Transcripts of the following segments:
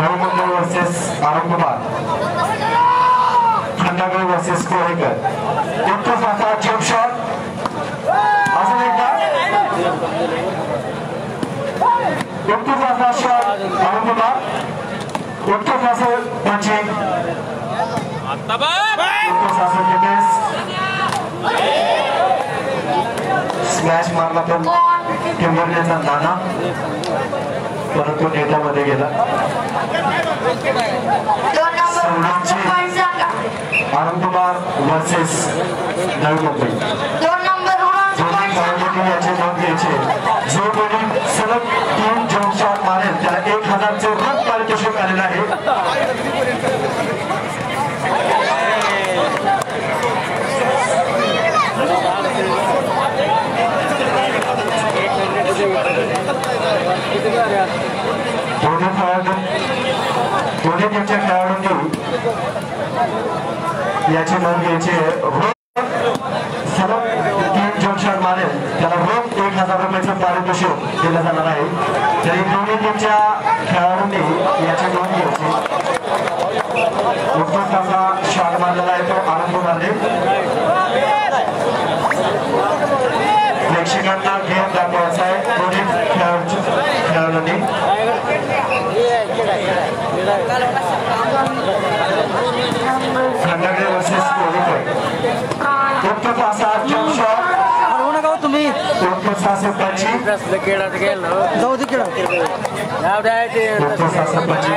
भाऊबंधू versus Arun Kumar Khandagale versus Korekar. एकच मात्र jump shot अजून एकदा. एकटूच मात्र शॉट अरुण कुमार एकटूच असेल पंचिंग स्मॅश मारला तो टिंबरलेचा नाना परंतु नेत्यामध्ये गेला. दोन नंबर पॉईंट सांगा आनंद कुमार वर्सेस नवी मुंबई दोन नंबर उडानचे दोन्ही पॉईंट सांगा खेळाडूंनी याची नोंद घ्यायची जो कोणी सलग तीन जम्प शॉट मारेल त्याला एक हजारचे रोख पारितोषिक आलेलं आहे दोन्ही खेळाडू दोन्ही टीमच्या खेळाडूंनी याची नोंद घ्यायची आहे रोख सलग तीन जम्प शॉट मारेल त्याला रोख एक हजार रुपयाचं पारितोषिक दिलं जाणार आहे तरी दोन्ही टीमच्या खेळाडूंनी याची नोंद घ्यायची उत्तम चांगला शॉट मारलेला आहे तो आनंद मारले प्रेक्षकांना गेम जाऊ दे खेळ जाऊ द्या ते उत्तर सासे पंची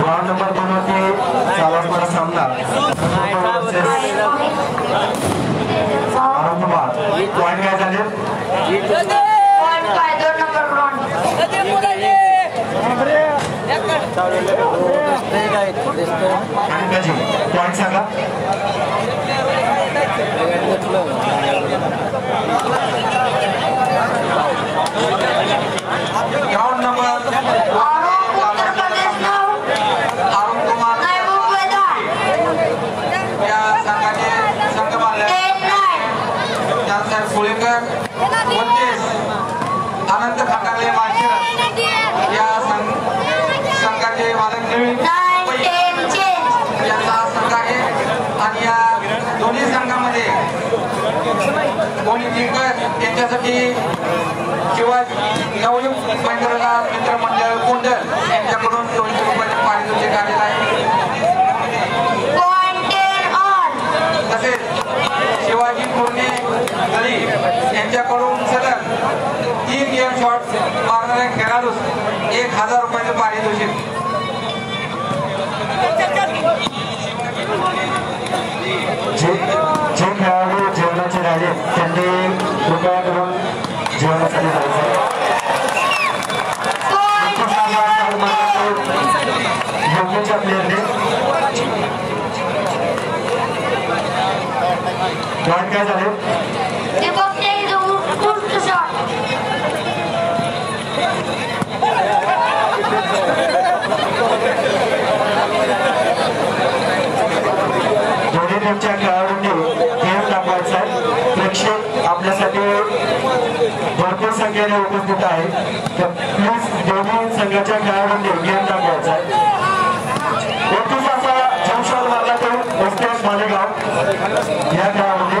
ग्राउंड नंबर दोन वरती चालवणारा सामना कुमार पॉईंट काय झाले पॉईंट काय दोन नंबर ग्राउंड आणि त्याची पॉईंट सांगा ग्राउंड नंबर. अनंत खंडाले मानसी या संघाचे मालक नवीन यांचा संघ आहे. आणि या दोन्ही संघामध्ये कोणी जिंकत त्यांच्यासाठी शिवाजी नवयुग मित्र मित्रमंडळ कुंड यांच्याकडून दोनशे रुपयाचे पारितोषिक आलेलं आहे. तसेच शिवाजी कुर्णे यांच्याकडून सलग तीन गेम शॉट मारणाऱ्या खेळाडूस एक हजार रुपयाचे पारितोषिक जे जे खेळाडू जेवणाचे राहिले त्यांनी कृपया करून जीवनासाठी जायचं योग्यच्या प्लेअरने पॉईंट काय झाले खेळाडूंनी खेळ दाखवायचा आहे प्रेक्षक आपल्यासाठी भरपूर संख्येने उपस्थित आहे. तर प्लीज दोन्ही संघाच्या खेळाडूंनी गेम दाखवायचा आहे. एकतीस असा जमशॉल मारला तो मुस्तेश मालेगाव या खेळामध्ये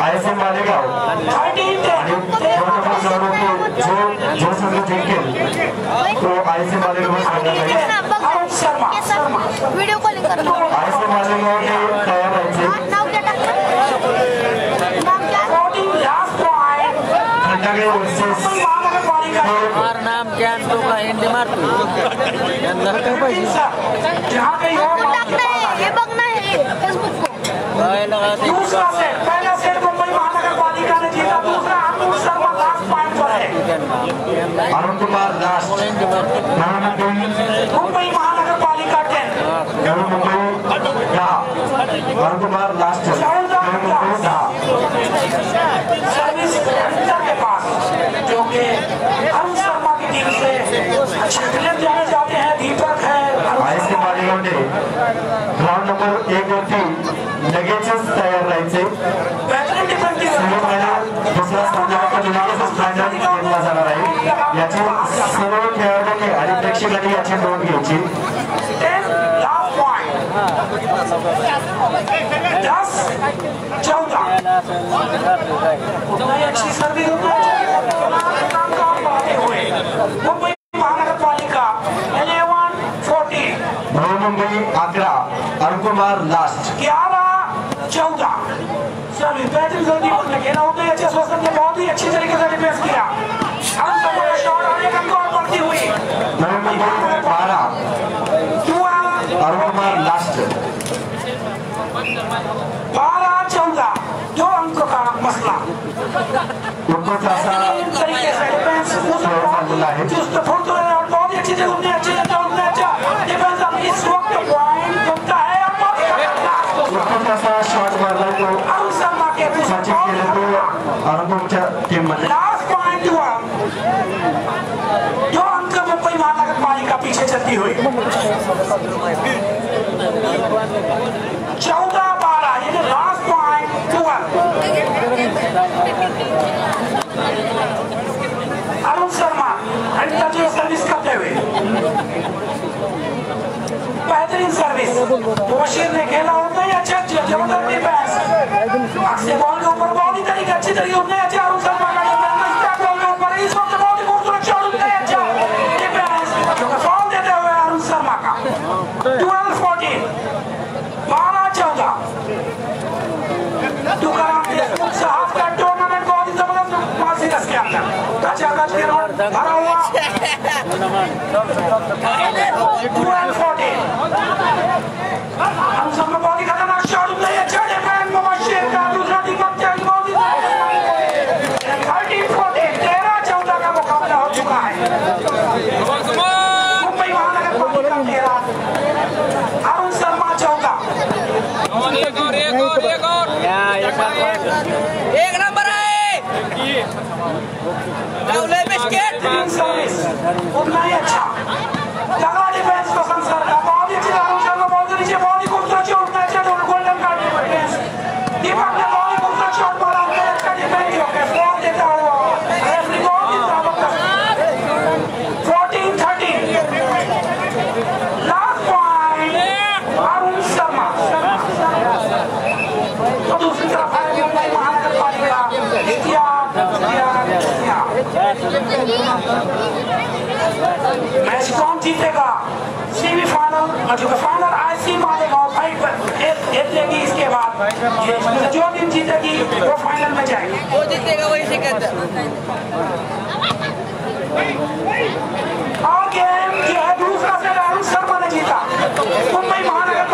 I S M Malegaon thirteen आणि दोन नंबर जो जो संघ जिंकेल तो आय एस एम मालेगाव संघाचा आहे अरुण शर्मा। शर्मा व्हिडिओ कॉलिंग कर आय एस एम मालेगावने तयार राहायचे नाव क्या नाम क्या? Fourteen last point Khandagale versus Mumbai मार नाम क्या? तू का हिंदी मारतो यांना काय पाहिजे जहाँ कहीं तू और टाकना है ये बघना है फेसबुक को। काय लगा ते दूसरा सेट पहला सेट मुंबई महानगरपालिका ने जीता दूसरा अरुण शर्मा लास्ट पॉइंट पर है अरुण कुमार नवी मुंबई महानगर पालिका अरुण कुमार लास्ट सर्विस के पास जो कि अरुण शर्मा की टीम से जाने जाते हैं दीपक है आय एस एम मालेगावने ग्राउंड नंबर एक वरती लगेचच तयार राहायचे दुसरा लगेचच फायनल याची सर्व खेळाडूंनी आणि प्रेक्षकांनी याची नोंद घ्यायची ही ही मुंबई महानगरपालिका इलेवन फोर्टीन नवी मुंबई अकरा अरुण कुमार लास्ट ग्यारह चौदह सर्विस बेहतरीन जल्दी के ना उतने अच्छे स्वस्त ने बहुत ही अच्छी तरीके से डिफेंस किया बारह चौदह दो अंकों का मसला उत्तर तरीके से डिफेंस चुस्त फुर्त और बहुत अच्छी जगह उतने अच्छे जगह उतने अच्छा डिफेंस अब इस वक्त पॉइंट बनता है और बहुत असा शॉट शर्मा के सचिन केलं तो अरुणच्या टीम मध्ये लास्ट पॉइंट हुआ दो अंक मुंबई महानगर पालिका पीछे चलती हुई। चौदह बारह यानी last point twelve Arun Sharma अंतर्जय service करते हुए। बेहतरीन सर्विस। बशीर ने खेला उतना ही अच्छा ज़बरदस्त अक्षय बॉल के ऊपर बहुत ही तरीके अच्छी तरीके उतने अच्छे अरुण शर्मा का डिफेंस स्टेप बॉल के ऊपर इस वक्त बहुत ही खूबसूरत शॉट उतने ही अच्छा डिफेंस जो कि फॉल देते हुए अरुण 12 14 बारह चौदह साहब का टूर्नामेंट बहुत ही ज़बरदस्त मासीरस के अंदर भरा हुआ 12 14 हम सब लोग बहुत ही खतरनाक नहीं है चढ़े मैन मुबशिर का दूसरा दीपक चंद बहुत ही थर्टी फोर्टी तेरह चौदह का मुकाबला हो चुका है मुंबई महानगर पालिका तेरह अरुण शर्मा चौदह एक और एक और एक और या एका पॉइंट एक नंबर आहे लावलंय बिस्किट बेहतरीन सर्विस उतना ही अच्छा लगा डिफेंस को संसर का बहुत ही अच्छी अरुण शर्मा बहुत ही नीचे बहुत ही खूबसूरत शॉट उतना अच्छा दोनों गोल्डन कार्ड डिफेंस दीपक ने बहुत ही खूबसूरत शॉट मारा उतना अच्छा डिफेंस हो गया फॉल देता हुआ रेफरी बहुत ही ज़बरदस्त 14 13 लास्ट पॉइंट अरुण शर्मा तो दूसरी तरफ़ है मुंबई महानगर पालिका इतिहास मैच कौन जीतेगा सेमीफाइनल और जो फाइनल आईसी फाइट एक लेगी इसके बाद। जो टीम जीतेगी वो फाइनल में जाएगी। वो जीतेगा वही सिकंदर और गेम जो है दूसरा से राहुल शर्मा ने जीता। मुंबई महानगर